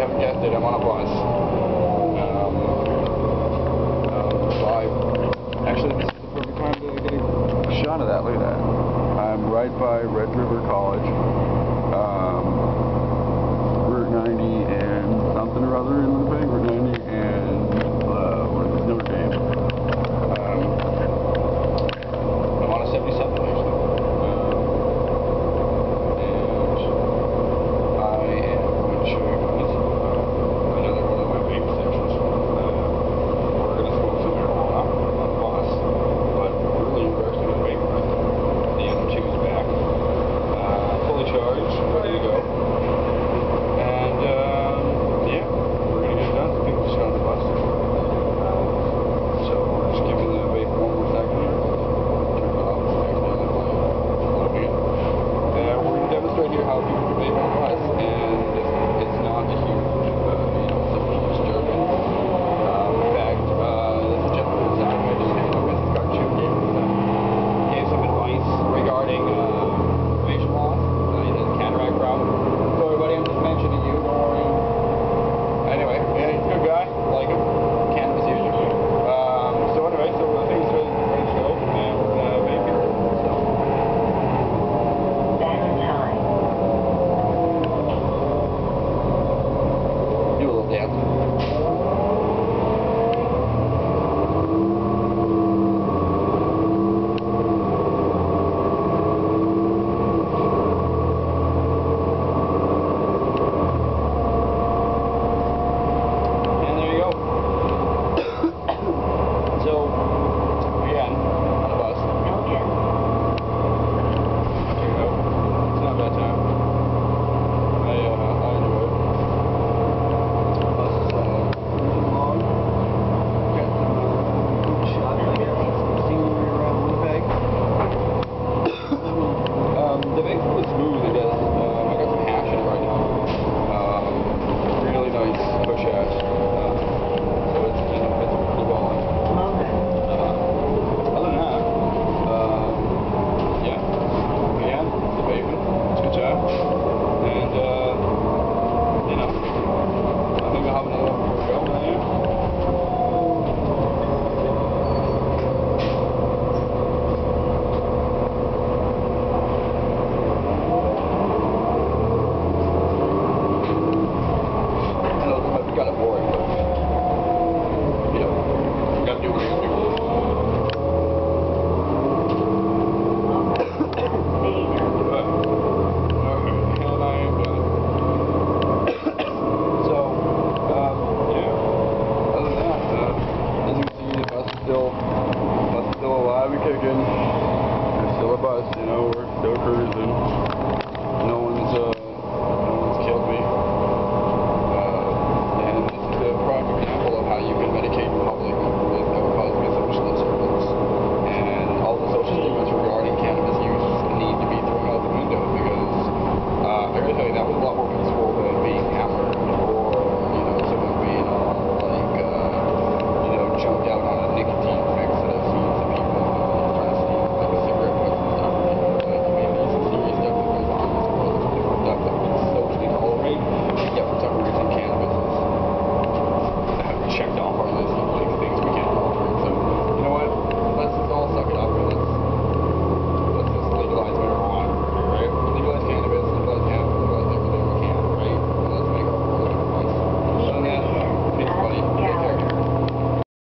have guessed it, I'm on a bus. Um, um, so I, actually, this is the perfect time to get a shot of that. Look at that. I'm right by Red River College, um, Route 90. and over, stokers and